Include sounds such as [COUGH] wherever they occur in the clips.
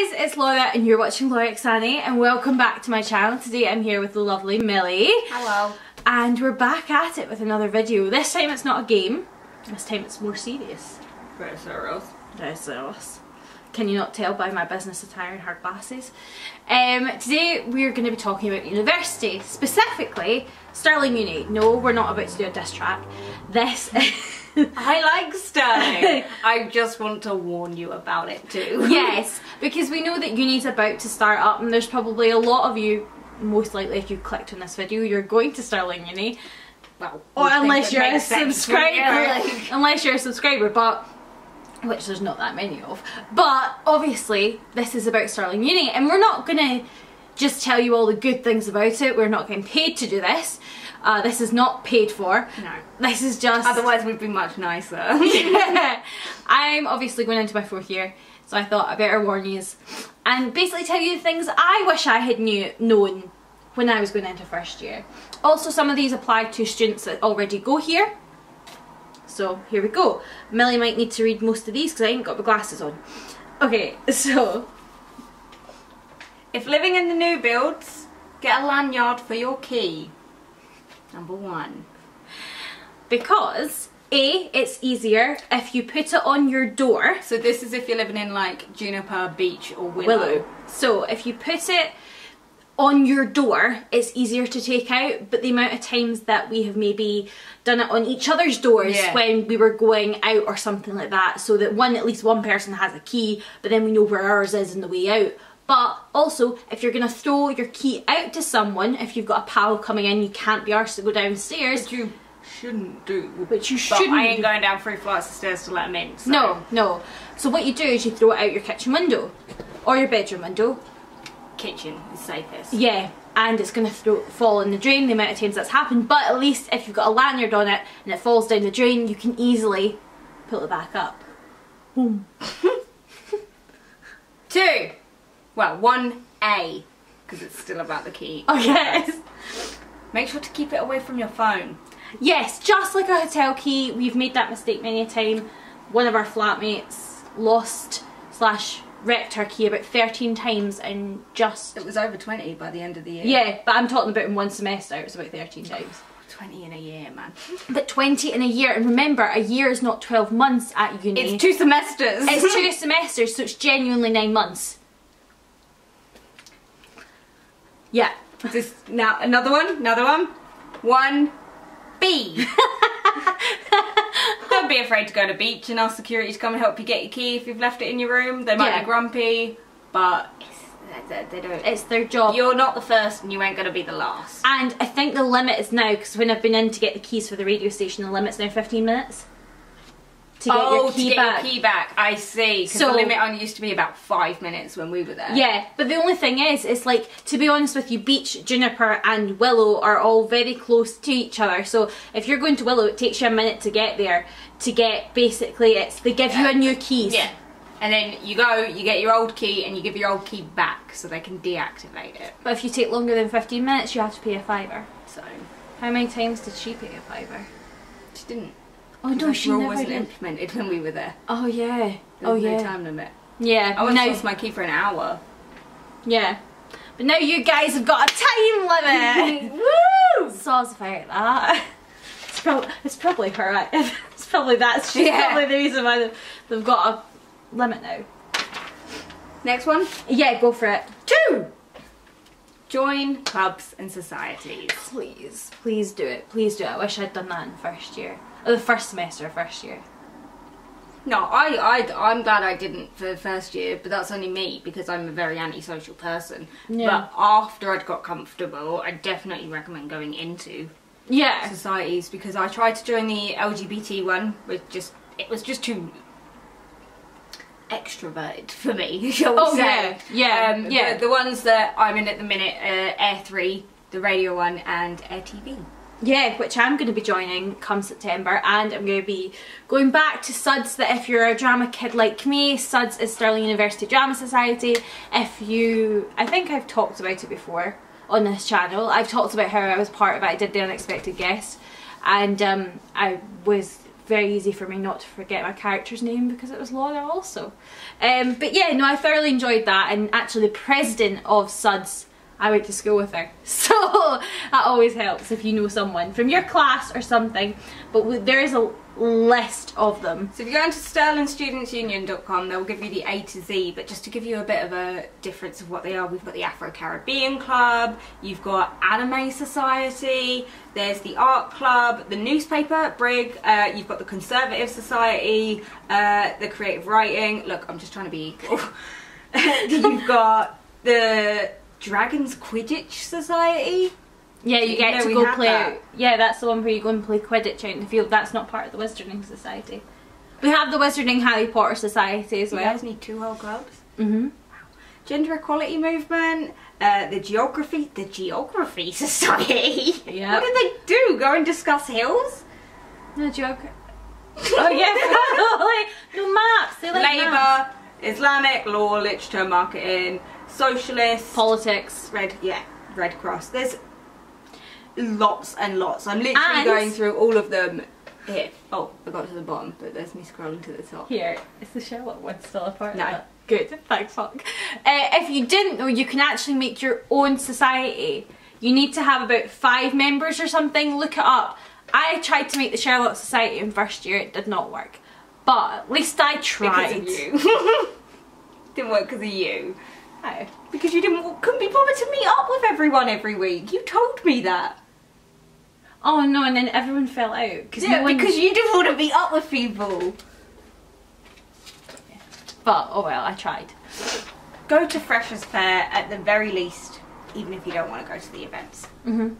guys, it's Laura and you're watching Laura Xani and welcome back to my channel. Today I'm here with the lovely Milly. Hello. And we're back at it with another video. This time it's not a game, this time it's more serious. Very serious. Very serious. Can you not tell by my business attire and hard glasses? Um, today we're going to be talking about university, specifically Stirling Uni. No, we're not about to do a diss track. This [LAUGHS] [LAUGHS] I like Stirling. [LAUGHS] I just want to warn you about it too. [LAUGHS] yes, because we know that uni's about to start up and there's probably a lot of you, most likely if you clicked on this video, you're going to Stirling Uni. Eh? Well, Or unless you're a subscriber. really. Unless you're a subscriber, but which there's not that many of. But obviously this is about Stirling Uni and we're not gonna just tell you all the good things about it. We're not getting paid to do this. Uh, this is not paid for. No. This is just Otherwise we'd be much nicer. [LAUGHS] [LAUGHS] I'm obviously going into my fourth year, so I thought I better warn you and basically tell you the things I wish I had knew known when I was going into first year. Also, some of these apply to students that already go here. So here we go. Milly might need to read most of these because I ain't got my glasses on. Okay, [LAUGHS] so if living in the new builds, get a lanyard for your key. Number one. because A, it's easier if you put it on your door So this is if you're living in like Juniper Beech or Willow. willow. So if you put it on your door, it's easier to take out, but the amount of times that we have maybe done it on each other's doors Yeah. when we were going out or something like that, so that one, at least one person has a key, but then we know where ours is in the way out. But also, if you're gonna throw your key out to someone, if you've got a pal coming in, you can't be arsed to go downstairs, Which you shouldn't do. which you shouldn't I ain't going down three flights of stairs to let them in. So. No, no. So what you do is you throw it out your kitchen window, or your bedroom window, Kitchen is safest. Yeah, and it's going to throw, fall in the drain the amount of times that's happened. But at least if you've got a lanyard on it and it falls down the drain, you can easily pull it back up. Boom. [LAUGHS] Two. Well, one A. Because it's still about the key. Oh, okay. [LAUGHS] Make sure to keep it away from your phone. yes, just like a hotel key, we've made that mistake many a time. One of our flatmates lost slash wrecked her key about 13 times and just... It was over 20 by the end of the year. Yeah, but I'm talking about in one semester, it was about 13 times. 20 in a year, man. [LAUGHS] But 20 in a year, and remember, a year is not 12 months at uni. It's two semesters. It's two [LAUGHS] semesters, so it's genuinely nine months. Yeah. This, now, another one, another one. One B. [LAUGHS] Don't be afraid to go to Beech and ask security to come and help you get your key if you've left it in your room. They might Yeah. be grumpy, but they, they don't. It's their job. You're not the first and you ain't gonna be the last. and I think the limit is now, because when I've been in to get the keys for the radio station, the limit's now 15 minutes. To get oh, your key to get back. your key back, I see. Because So- the limit only used to be about five minutes when we were there. Yeah, but the only thing is, it's like, to be honest with you, Beech, Juniper and Willow are all very close to each other. So if you're going to Willow, it takes you a minute to get there. To get, basically, it's they give you a new key. Yeah. And then you go, you get your old key, and you give your old key back so they can deactivate it. But if you take longer than 15 minutes, you have to pay a fiver. So How many times did she pay a fiver? she didn't. Oh no, she rule never wasn't did. implemented when we were there. Oh yeah. There Oh was no yeah. time limit. Yeah. I once now, lost my key for an hour. yeah. But now you guys have got a time limit. [LAUGHS] Woo! Saws about that. It's, prob- it's probably her. [LAUGHS] It's probably that's she's Yeah. probably the reason why they've, they've got a limit now. Next one. Yeah, go for it. Two. Join clubs and societies. Please, please do it. Please do it. I wish I'd done that in first year. The first semester of first year. No, I, I, I'm glad I didn't for the first year, but that's only me because I'm a very antisocial person. Yeah. But after I'd got comfortable, I definitely recommend going into Yeah. societies because I tried to join the LGBT one, with just it was just too extroverted for me, [LAUGHS] shall we Oh, say? yeah, yeah, um, yeah. The, the ones that I'm in at the minute, uh, Air Three, the radio one, and Air TV. Yeah, which I'm going to be joining come September, and I'm going to be going back to SUDS. That if you're a drama kid like me, SUDS is Stirling University Drama Society. If you, I think I've talked about it before on this channel. I've talked about how I was part of it. I did the unexpected guest, and um, I was very easy for me not to forget my character's name because it was Laura also. Um, but yeah, no, I thoroughly enjoyed that and actually the president of SUDS I went to school with her. [LAUGHS] So that always helps if you know someone from your class or something. But there is a list of them. So if you go into stirlingstudentsunion.com they'll give you the A to Z but just to give you a bit of a difference of what they are we've got the Afro-Caribbean Club, you've got Anime Society, there's the Art Club, the newspaper, Brig, uh, you've got the Conservative Society, uh, the Creative Writing, look I'm just trying to be equal. [LAUGHS] [LAUGHS] you've got the Dragons Quidditch Society. Yeah, you get know to go play. that. Yeah, that's the one where you go and play Quidditch out in the field. That's not part of the Wizarding Society. We have the Wizarding Harry Potter Society as well. You guys need two whole clubs. hmm Gender equality movement, uh, the geography, the geography [LAUGHS] society. Yep. What did they do? Go and discuss hills? No joke. oh yeah. [LAUGHS] No maps. They like maps. Labour, Islamic law, literature, marketing, socialist, Politics. red, yeah, Red Cross. There's lots and lots. I'm literally And- going through all of them here. Oh, I got to the bottom, but there's me scrolling to the top. Here, is the Sherlock one still a part No. of that? Good, thanks fuck. Uh, if you didn't know, you can actually make your own society. You need to have about five members or something, look it up. I tried to make the Sherlock Society in first year, it did not work. But at least I tried. Because of you. [LAUGHS] didn't work because of you. Because you didn't couldn't be bothered to meet up with everyone every week. You told me that. Oh no, and then everyone fell out. Cause Yeah, no one... because you didn't want to meet up with people. But, oh well, I tried. Go to Freshers Fair at the very least, even if you don't want to go to the events. hmm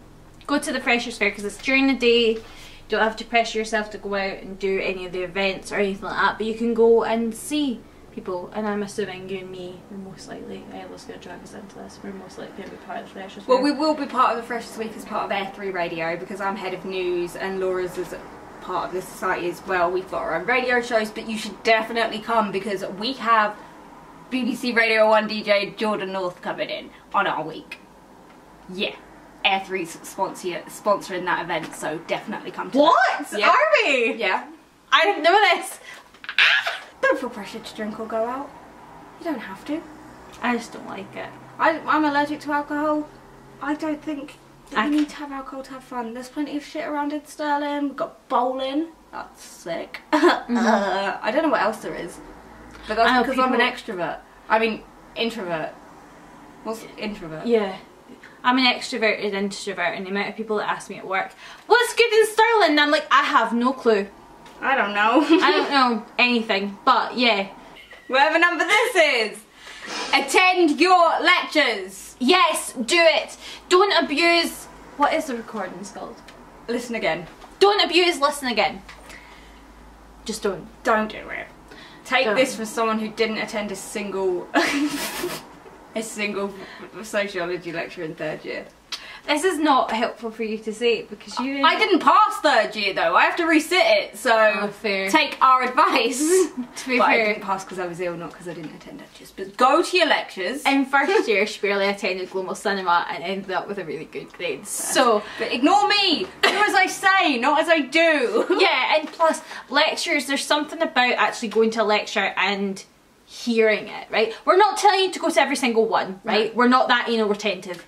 Go to the Freshers Fair because it's during the day. You don't have to pressure yourself to go out and do any of the events or anything like that. But you can go and see people. And I'm assuming you and me are most likely. Ella's going to drag us into this. We're most likely going to be part of the Freshers Fair. Well, we will be part of the Freshers Week as part of Air 3 Radio because I'm head of news and Laura's is part of the society as well. We've got our own radio shows, but you should definitely come because we have BBC Radio 1 DJ Jordan North coming in on our week. Yeah. Air 3's sponsor, sponsoring that event, so definitely come to What? that. Yeah. Are we? Yeah. I didn't know this. Don't feel pressured to drink or go out. You don't have to. I just don't like it. I, I'm allergic to alcohol. I don't think I you need to have alcohol to have fun. There's plenty of shit around in Stirling. We've got bowling. That's sick. [LAUGHS] Uh, I don't know what else there is. But that's because I'm an extrovert. I mean, introvert. What's introvert? Yeah. I'm an extroverted introvert and the amount of people that ask me at work, what's good in Stirling? And I'm like, I have no clue. I don't know. I don't [LAUGHS] know anything. But yeah. Whatever number this is. Attend your lectures. Yes, do it. Don't abuse. What is the recording called? Listen again. Don't abuse. Listen again. Just don't. Don't do it. Take Don't. this from someone who didn't attend a single [LAUGHS] a single sociology lecture in third year. This is not helpful for you to see because you. I didn't pass third year though. I have to resit it. So Oh, fair. take our advice. [LAUGHS] To be but I didn't pass because I was ill, not because I didn't attend lectures. But go to your lectures. in first [LAUGHS] year, she barely attended Global Cinema and ended up with a really good grade. So But ignore me. Do as I say, not as I do. [LAUGHS] yeah, and plus lectures. There's something about actually going to a lecture and hearing it. Right? We're not telling you to go to every single one. Right? We're not that anal retentive,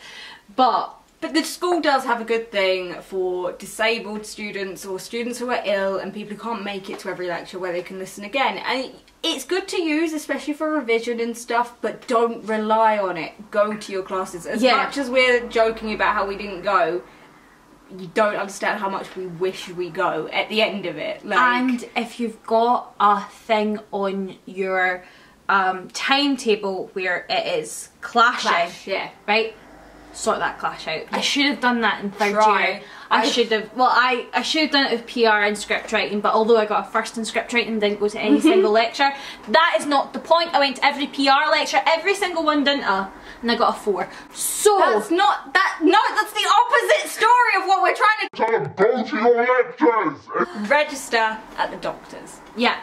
but But the school does have a good thing for disabled students or students who are ill and people who can't make it to every lecture where they can listen again. And it's good to use, especially for revision and stuff, but don't rely on it. Go to your classes. As Yeah. much as we're joking about how we didn't go, you don't understand how much we wish we go at the end of it. Like, And if you've got a thing on your um, timetable where it is clashing, clash, yeah. right? Sort that clash out. I should have done that in third Try. year. I, I- should have. Well, I I should have done it with PR and script writing. But although I got a first in script writing, didn't go to any [LAUGHS] single lecture. That is not the point. I went to every PR lecture, every single one, didn't I? And I got a four. So That's not that. No, that's the opposite story of what we're trying to Tell them go to your lectures. register at the doctors. yeah,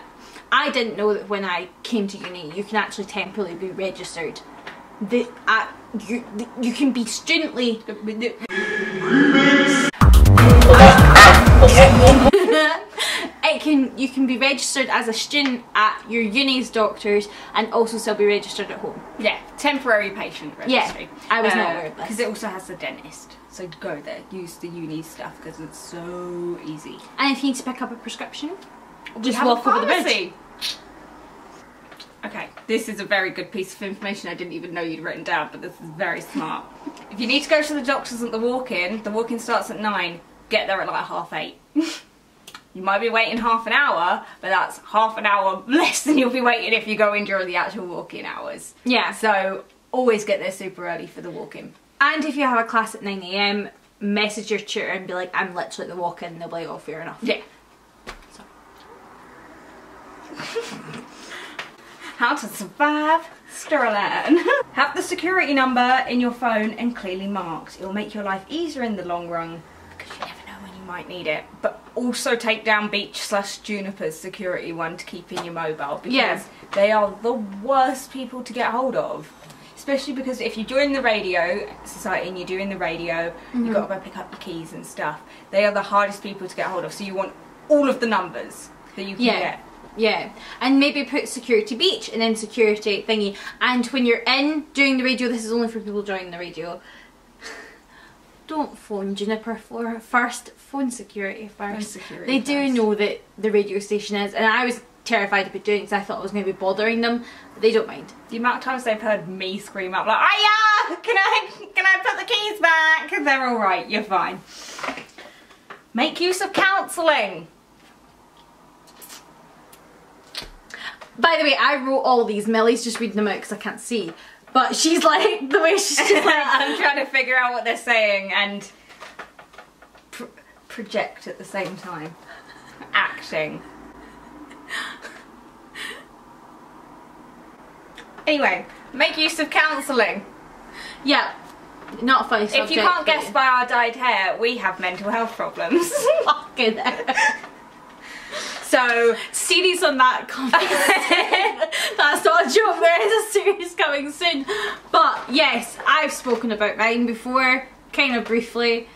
I didn't know that when I came to uni, you can actually temporarily be registered. The, uh, you, you can be studently [LAUGHS] it can you can be registered as a student at your uni's doctors and also still be registered at home. Yeah, temporary patient registry. Yeah, I was not uh, aware of. Because it also has the dentist. So go there, use the uni stuff because it's so easy. And if you need to pick up a prescription, just walk over the bridge. This is a very good piece of information I didn't even know you'd written down, but this is very smart. if you need to go to the doctors at the walk-in, the walk-in starts at nine. Get there at like half eight. [LAUGHS] you might be waiting half an hour, but that's half an hour less than you'll be waiting if you go in during the actual walk-in hours. Yeah. So always get there super early for the walk-in. And if you have a class at 9am, message your tutor and be like, I'm literally at the walk in. They'll be like, oh, fair enough. Yeah. So. [LAUGHS] How to survive Stirling. [LAUGHS] Have the security number in your phone and clearly marked. It will make your life easier in the long run because you never know when you might need it. But also take down Beech slash Juniper's security one to keep in your mobile because Yeah. they are the worst people to get hold of. Especially because if you join the radio society and you're doing the radio, you've mm-hmm. got to go pick up your keys and stuff. They are the hardest people to get hold of. So you want all of the numbers that you can Yeah. get. Yeah, and maybe put security beech and then security thingy. And when you're in doing the radio, this is only for people joining the radio. Don't phone Juniper for first. Phone security first. security they do first. know that the radio station is, and I was terrified about doing it because I thought I was going to be bothering them. But they don't mind. The amount of times they've heard me scream out like, "Aya, can I can I put the keys back?" Because they're all right. You're fine. Make use of counselling. By the way, I wrote all these. Milly's just reading them out because I can't see. But she's [LAUGHS] like the way she's just like. [LAUGHS] I'm trying to figure out what they're saying and pr- project at the same time. Acting. Anyway, make use of counselling. yeah, not a funny If you can't guess by our dyed hair, we have mental health problems. [LAUGHS] Fucking hell. So series on that. [LAUGHS] That's not a joke, there is a series coming soon. But yes, I've spoken about mine before, kind of briefly,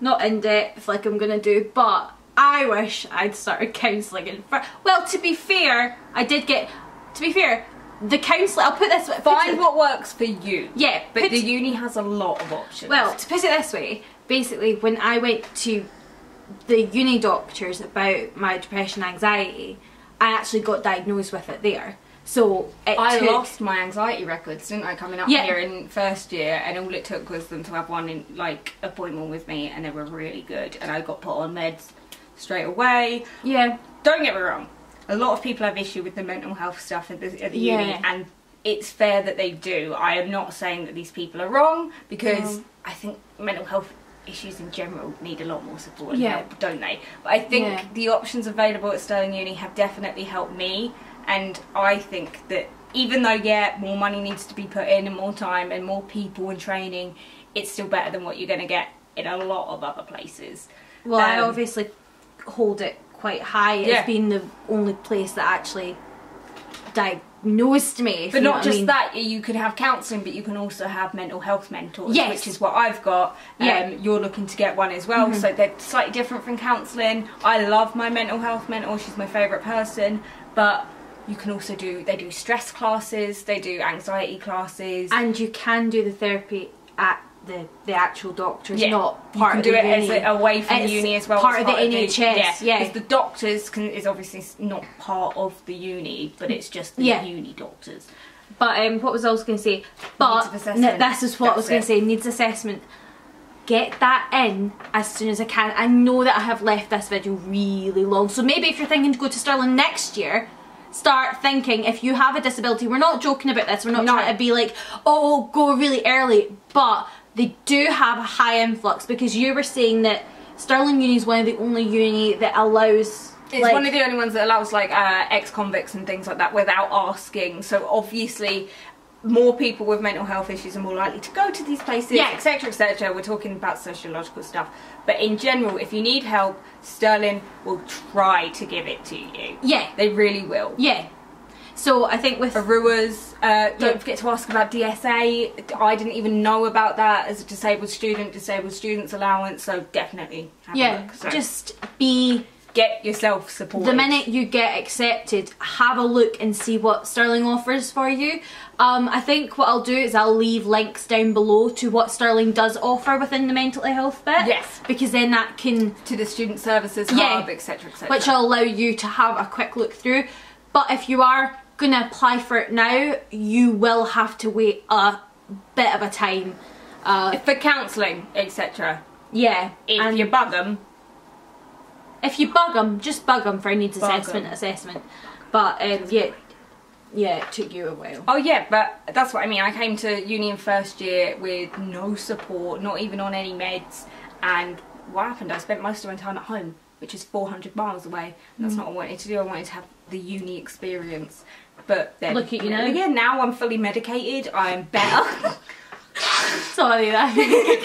not in depth like I'm gonna do, but I wish I'd started counselling in Well, to be fair, I did get, to be fair, the counsellor, I'll put this way, find put it- what works for you. Yeah, But put- the uni has a lot of options. well, to put it this way, basically, when I went to the uni doctors about my depression anxiety, I actually got diagnosed with it there. So it I took, lost my anxiety records, didn't I, coming up Yeah. here in first year, and all it took was them to have one in like appointment with me, and they were really good, and I got put on meds straight away. Yeah, Don't get me wrong, a lot of people have issue with the mental health stuff at the, at the uni, and it's fair that they do. I am not saying that these people are wrong because No. I think mental health issues in general need a lot more support and Yeah. help, don't they? But I think Yeah. the options available at Stirling Uni have definitely helped me, and I think that even though yeah, more money needs to be put in and more time and more people and training, it's still better than what you're going to get in a lot of other places. well, I Um, obviously hold it quite high Yeah. as being the only place that actually diagnosed me. But not what I just mean. that, you can have counselling, but you can also have mental health mentors, Yes. which is what I've got. Um, Yeah. Mm-hmm. You're looking to get one as well, so they're slightly different from counselling. I love my mental health mentor, she's my favourite person, but you can also do, they do stress classes, they do anxiety classes. And you can do the therapy at the the actual doctors, Yeah. not you part can of do the it as uni. a, away from It's the uni as well. part as of the NHS, yeah. Because the doctors can, is obviously not part of the uni, but it's just the Yeah. uni doctors. But um, what was I was going to say? But of this is what I was going to say. Needs assessment. Get that in as soon as I can. I know that I have left this video really long, so maybe if you're thinking to go to Stirling next year, start thinking if you have a disability. We're not joking about this. We're not No. trying to be like, oh, go really early, but they do have a high influx because you were saying that Stirling Uni is one of the only uni that allows. It's like, one of the only ones that allows like uh, ex-convicts and things like that without asking. So obviously, more people with mental health issues are more likely to go to these places, Yeah. etc., etc. We're talking about sociological stuff, but in general, if you need help, Stirling will try to give it to you. yeah, They really will. yeah. So I think with Aruas, uh, don't Yeah. forget to ask about DSA. I didn't even know about that as a disabled student, disabled students allowance. So definitely have a yeah, look. So- just be get yourself support. the minute you get accepted, have a look and see what Stirling offers for you. Um, I think what I'll do is I'll leave links down below to what Stirling does offer within the mental health bit. Yes. Because then that can, to the student services Yeah. hub, etc., etc. which will allow you to have a quick look through. But if you are to apply for it now, you will have to wait a bit of a time. Uh, for counselling, etc. yeah. If and you bug them, if you bug them, just bug them for a needs Bug assessment 'em. assessment. But um, yeah, yeah, it took you a while. Oh yeah, but that's what I mean. I came to uni in first year with no support, not even on any meds, and what happened? I spent most of my time at home, which is 400 miles away. And that's not what I wanted to do. I wanted to have the uni experience. But then, Look at you now. Yeah, now I'm fully medicated. I'm better. [LAUGHS] Sorry, that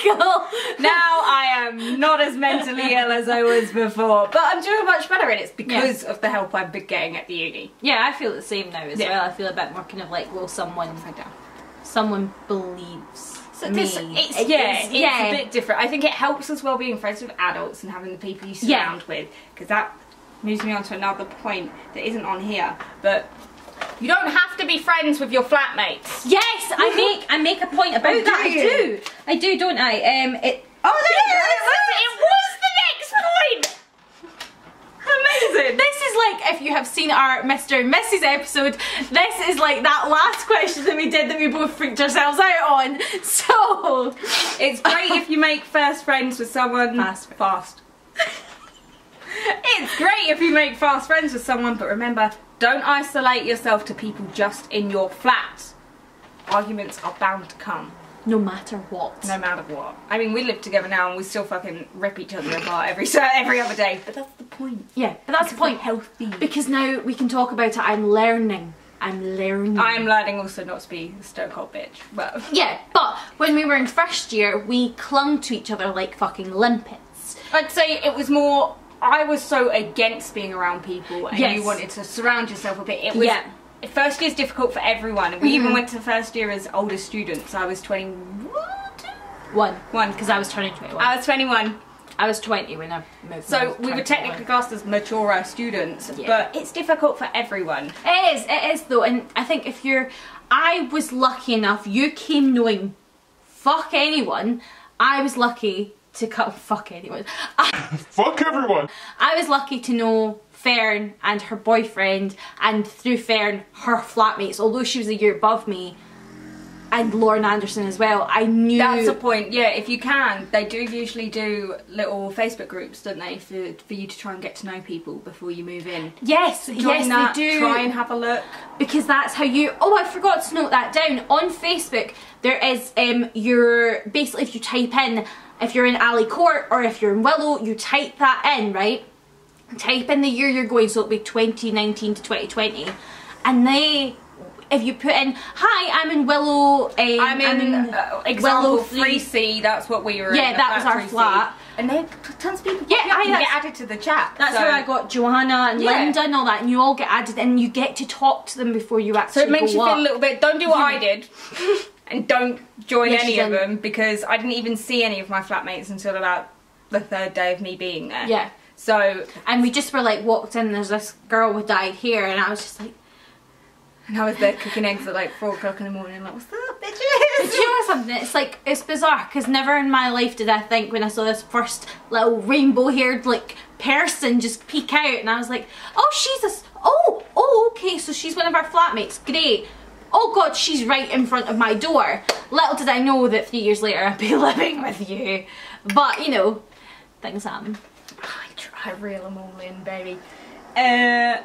cool. [LAUGHS] now I am not as mentally ill as I was before, but I'm doing much better, and it's because of the help I've been getting at the uni. Yeah, I feel the same now as Yeah. well. I feel a bit more kind of like, well, someone, someone believes So this, it's, yeah, It's- it's yeah. a bit different. I think it helps as well being friends with adults and having the people you Yeah. surround with, because that moves me on to another point that isn't on here. But you don't have to be friends with your flatmates. Yes, I make I make a point about Oh, that. do I do. I do, don't I? Um, it. Oh, it was, it was the next point. Amazing. This is like if you have seen our Mr. and Mrs. episode. This is like that last question that we did that we both freaked ourselves out on. [LAUGHS] So It's great if you make first friends with someone Fast. Fast. [LAUGHS] it's great if you make fast friends with someone, but remember, don't isolate yourself to people just in your flat. Arguments are bound to come, no matter what. no matter what. I mean, we live together now and we still fucking rip each other apart every so [LAUGHS] every other day. But that's the point. Yeah, but that's the Because we're point. Healthy. Because now we can talk about it. I'm learning. I'm learning. I'm learning also not to be a stone cold bitch, but [LAUGHS] Yeah, but when we were in first year, we clung to each other like fucking limpets. I'd say it was more. I was so against being around people, and Yes. you wanted to surround yourself a bit. It was Yeah. first year is difficult for everyone, we even mm-hmm. went to first year as older students. I was twenty One. one Because I was turning 21. I was twenty one, I was 20 when I moved. so we were technically classed as mature students, Yeah. but it's difficult for everyone. It is, it is though, and I think if you're, I was lucky enough. You came knowing, fuck anyone. I was lucky to cut. [LAUGHS] Fuck anyone. I, [LAUGHS] Fuck everyone. I was lucky to know Fern and her boyfriend, and through Fern, her flatmates. Although she was a year above me, and Lauren Anderson as well. I knew. That's the point. Yeah, if you can, they do usually do little Facebook groups, don't they, for for you to try and get to know people before you move in. yes, Join yes, that, they do. Try and have a look. because that's how you oh i forgot to note that down on facebook there is um your basically if you type in if you're in alley court or if you're in willow you type that in right type in the year you're going so it'll be 2019 to 2020 and they if you put in hi i'm in willow um, I'm in, uh, example Willow 3C, that's what we were Yeah, in. that was our 3C. flat. And then tons of people Yeah, pop you up aye, and get added to the chat. that's so, how I got Joanna and Yeah. Linda and all that, and you all get added, and you get to talk to them before you actually. So it makes you feel up. a little bit, don't do what I did. [LAUGHS] And don't join Yes, any of them because I didn't even see any of my flatmates until about the third day of me being there. Yeah. So, And we just were like walked in. There's this girl with dyed hair, and I was just like, and I was there cooking eggs at like four o'clock in the morning, like, what's up, But bitches? do you know something? It's like it's bizarre because never in my life did I think when I saw this first little rainbow-haired like person just peek out, and I was like, oh, she's a oh oh okay, so she's one of our flatmates. Great. Oh God, she's right in front of my door. Little did I know that three years later I'd be [LAUGHS] living with you. But you know, things happen. I try reel them all in, baby. Uh,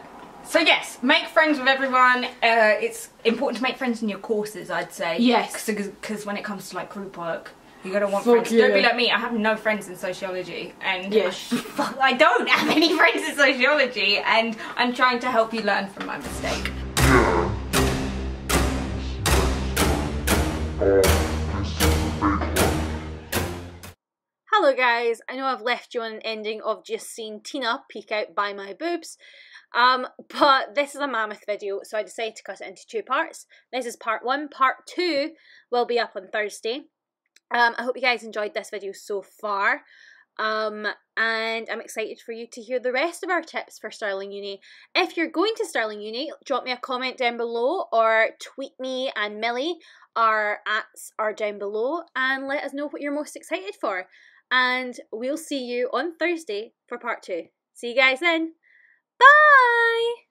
so yes, make friends with everyone. Uh, it's important to make friends in your courses, I'd say. Yes. Because when it comes to like group work, you gotta want Fuck friends. Don't be like me. I have no friends in sociology, and Yes. [LAUGHS] fuck, I don't have any [LAUGHS] friends in sociology, and I'm trying to help you learn from my mistake. Hello guys, I know I've left you on an ending of just seeing Tina peek out by my boobs, um, [LAUGHS] but this is a mammoth video, so I decided to cut it into two parts. This is part one. Part two will be up on Thursday. Um, I hope you guys enjoyed this video so far. Um, and I'm excited for you to hear the rest of our tips for Stirling Uni. If you're going to Stirling Uni, drop me a comment down below or tweet me and Milly. Our ats are down below and let us know what you're most excited for. And we'll see you on Thursday for part two. See you guys then. Bye!